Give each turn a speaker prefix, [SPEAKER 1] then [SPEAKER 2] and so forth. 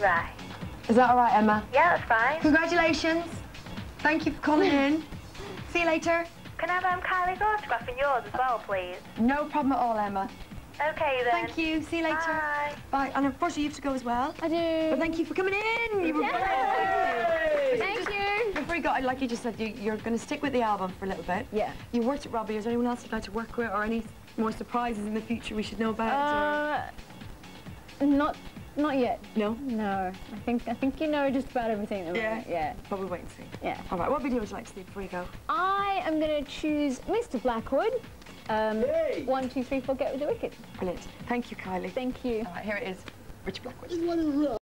[SPEAKER 1] Right.
[SPEAKER 2] Is that all right, Emma?
[SPEAKER 1] Yeah, that's fine.
[SPEAKER 2] Congratulations. Thank you for calling in. See you later.
[SPEAKER 1] Can I have um, Kylie's autograph and yours as well, please?
[SPEAKER 2] No problem at all, Emma.
[SPEAKER 1] Okay then.
[SPEAKER 2] Thank you. See you later.
[SPEAKER 1] Bye.
[SPEAKER 2] Bye. And unfortunately, you have to go as well.
[SPEAKER 3] I do.
[SPEAKER 2] But thank you for coming in. You were
[SPEAKER 3] Yay!
[SPEAKER 2] brilliant.
[SPEAKER 3] Thank you.
[SPEAKER 2] Before you go, like you just said, you, you're going to stick with the album for a little bit.
[SPEAKER 3] Yeah.
[SPEAKER 2] You worked at Robbie. Is there anyone else you'd like to work with, or any more surprises in the future we should know about?
[SPEAKER 3] Uh, not, not yet.
[SPEAKER 2] No.
[SPEAKER 3] No, I think I think you know just about everything. At the
[SPEAKER 2] Yeah.
[SPEAKER 3] moment. Yeah.
[SPEAKER 2] But we'll wait and see.
[SPEAKER 3] Yeah.
[SPEAKER 2] All right. What video would you like to see before you go?
[SPEAKER 3] I am going to choose Mr. Blackwood. Um,
[SPEAKER 4] Yay!
[SPEAKER 3] one, two, three, four, get with the wicked.
[SPEAKER 2] Brilliant. Thank you, Kylie.
[SPEAKER 3] Thank you.
[SPEAKER 2] All right. Here it is. Richard Blackwood.